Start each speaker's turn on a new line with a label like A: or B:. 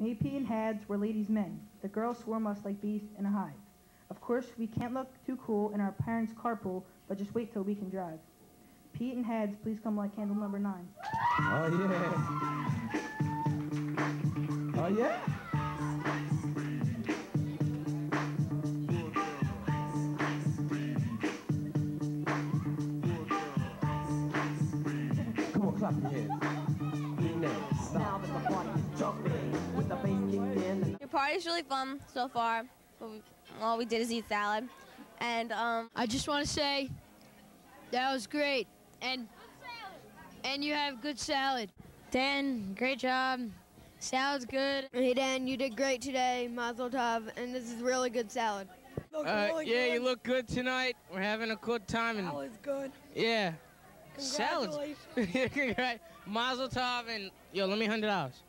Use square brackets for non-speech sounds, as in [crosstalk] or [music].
A: Pete, and Hads were ladies' men. The girls swarm us like bees in a hive. Of course, we can't look too cool in our parents' carpool, but just wait till we can drive. Pete and Hads, please come light candle number nine.
B: Oh yeah. Oh yeah. Come on, clap your hands. Next, stop.
C: Your party's really fun so far. All we did is eat salad. And um,
D: I just want to say that was great, and and you have good salad. Dan, great job. Salad's good.
E: Hey Dan, you did great today, Mazel Tov, and this is really good salad.
F: Uh, yeah, you look good tonight. We're having a good time. And,
E: That was good.
F: yeah. Salad.
E: Congratulations. [laughs]
F: Mazel tov and yo, let me hundred dollars.